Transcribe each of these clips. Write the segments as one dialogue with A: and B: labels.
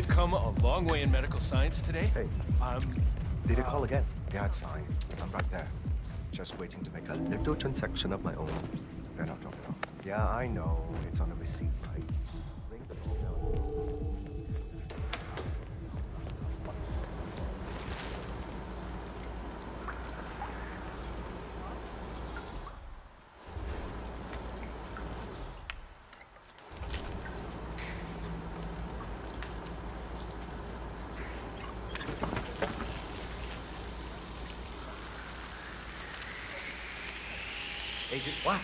A: They've come a long way in medical science today.
B: Hey,
A: Um,
B: did you call again? Yeah, it's fine. I'm right there. Just waiting to make a little transaction of my own. Then I'll drop it off. Yeah, I know. It's on the receipt, right?
C: Agent what?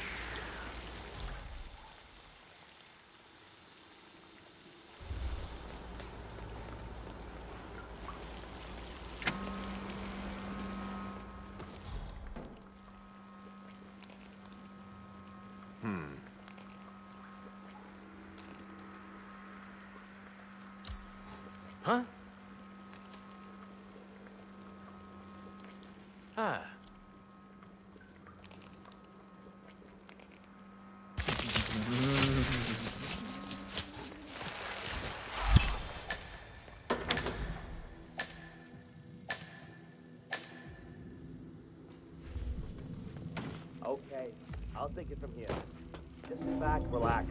C: Huh? Ah. Okay, I'll take it from here. Just sit back, relax.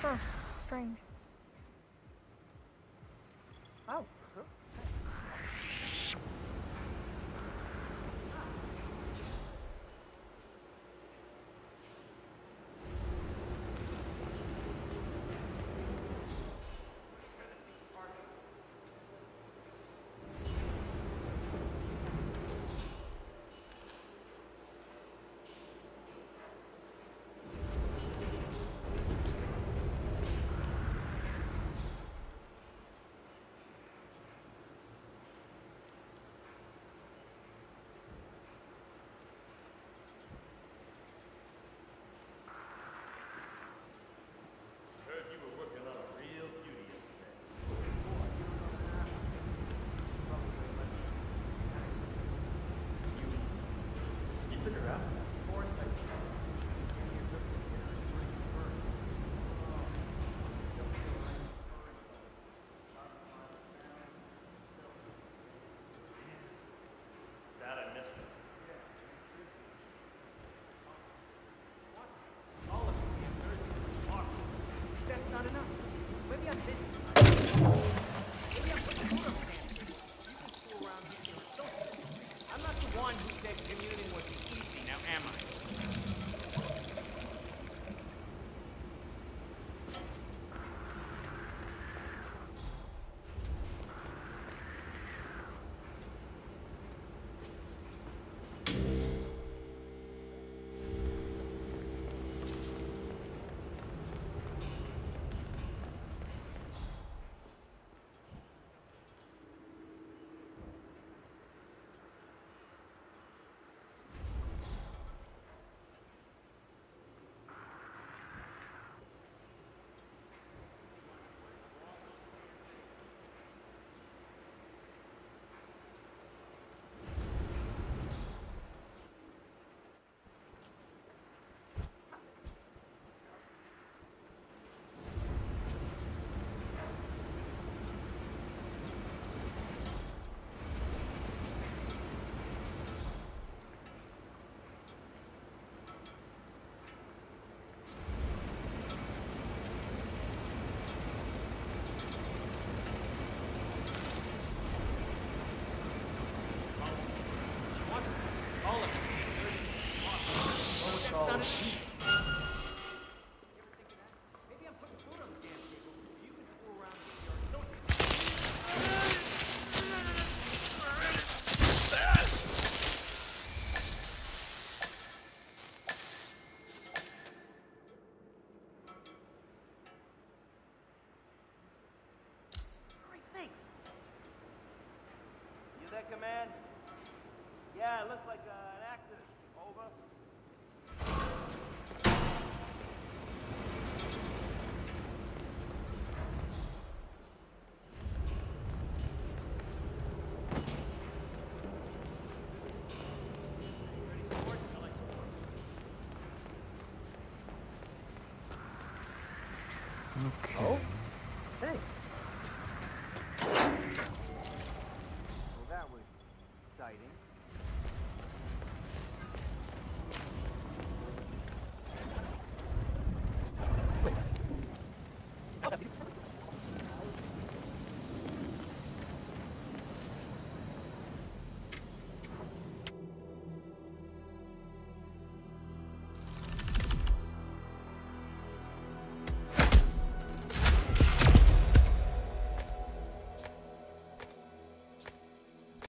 D: Huh. Strange.
C: Oh. Command? Yeah, it looks like
E: Okay.
F: Oh,